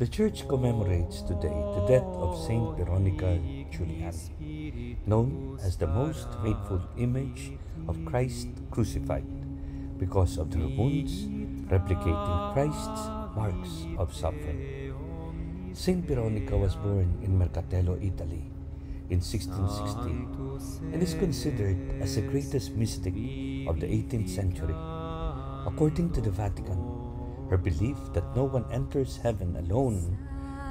The church commemorates today the death of Saint Veronica Giuliani, known as the most faithful image of Christ crucified because of her wounds replicating Christ's marks of suffering. Saint Veronica was born in Mercatello, Italy in 1616 and is considered as the greatest mystic of the 18th century. According to the Vatican, her belief that no one enters heaven alone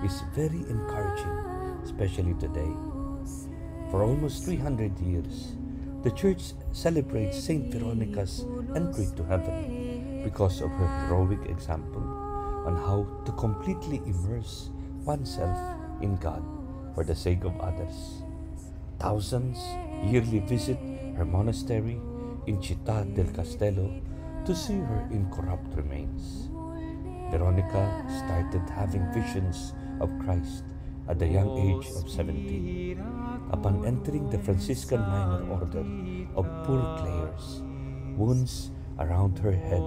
is very encouraging, especially today. For almost 300 years, the Church celebrates Saint Veronica's entry to heaven because of her heroic example on how to completely immerse oneself in God for the sake of others. Thousands yearly visit her monastery in Città del Castello to see her incorrupt remains. Veronica started having visions of Christ at the young age of 17. Upon entering the Franciscan minor order of poor Clares, wounds around her head,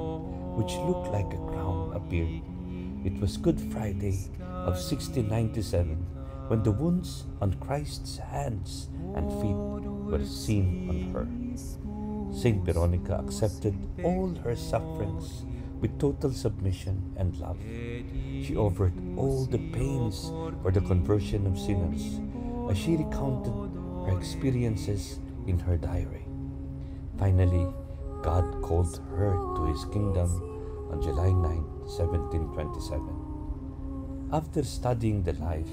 which looked like a crown, appeared. It was Good Friday of 1697 when the wounds on Christ's hands and feet were seen on her. Saint Veronica accepted all her sufferings with total submission and love. She offered all the pains for the conversion of sinners as she recounted her experiences in her diary. Finally, God called her to his kingdom on July 9, 1727. After studying the life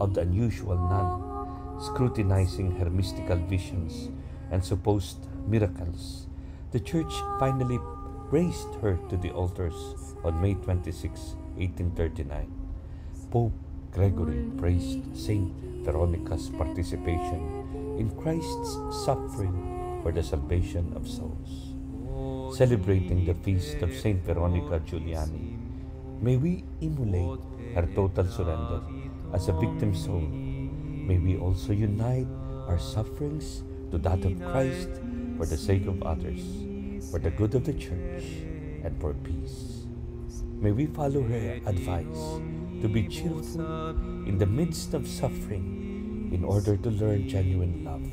of the unusual nun, scrutinizing her mystical visions and supposed miracles, the church finally raised her to the altars on May 26, 1839. Pope Gregory praised Saint Veronica's participation in Christ's suffering for the salvation of souls. Celebrating the feast of Saint Veronica Giuliani, may we emulate her total surrender as a victim soul May we also unite our sufferings to that of Christ for the sake of others, for the good of the church, and for peace. May we follow her advice to be cheerful in the midst of suffering in order to learn genuine love.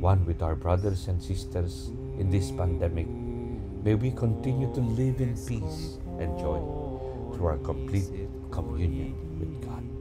One with our brothers and sisters in this pandemic, may we continue to live in peace and joy through our complete communion with God.